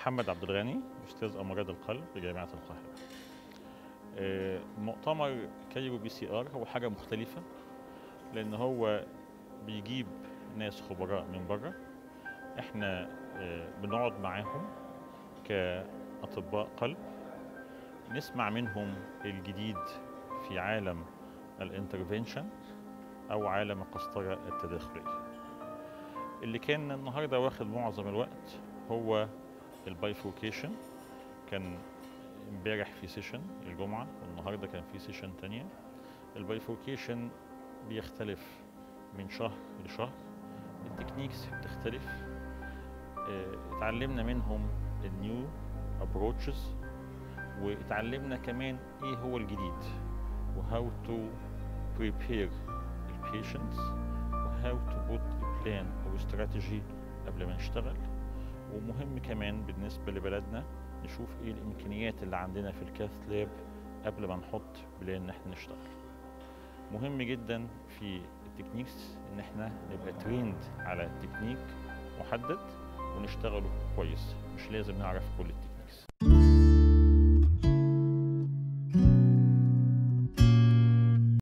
محمد عبد الغني أستاذ أمراض القلب بجامعة القاهرة. آه، مؤتمر Cairo PCR هو حاجة مختلفة لأن هو بيجيب ناس خبراء من بره إحنا آه، بنقعد معاهم كأطباء قلب نسمع منهم الجديد في عالم ال intervention أو عالم القسطرة التداخلية. اللي كان النهارده واخد معظم الوقت هو ال bifurcation كان امبارح في session الجمعة والنهاردة كان في session تانية. ال bifurcation بيختلف من شهر لشهر. ال techniques بتختلف. آه، اتعلمنا منهم ال new approaches واتعلمنا كمان إيه هو الجديد و how to prepare ال patients و how to put plan أو استراتيجي قبل ما نشتغل. ومهم كمان بالنسبة لبلدنا نشوف إيه الإمكانيات اللي عندنا في ال cath lab قبل ما نحط plan إن إحنا نشتغل. مهم جدا في ال techniques إن إحنا نبقى trained على تكنيك محدد ونشتغله كويس. مش لازم نعرف كل التكنيك.